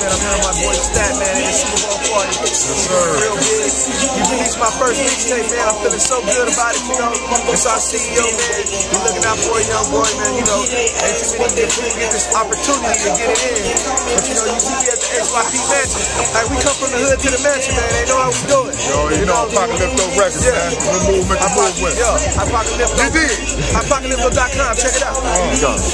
man. I'm here my boy Stat, man. It's Super Bowl party. Yes, sir. Real big. You released my first mixtape, man. I'm feeling so good about it, you know. It's our CEO, man. We're looking out for a young boy, man. You know, ain't too many get, get this opportunity to get it in. But, you know, you see me at the XYP mansion. Like, we come from the hood to the mansion, man. They know how we do it. Yo, you know, Hypocalypto Records, Yeah. man. The movement, the movement. Yo, Hypocalypto. You did. Hypocalypto.com. Check it out. Oh.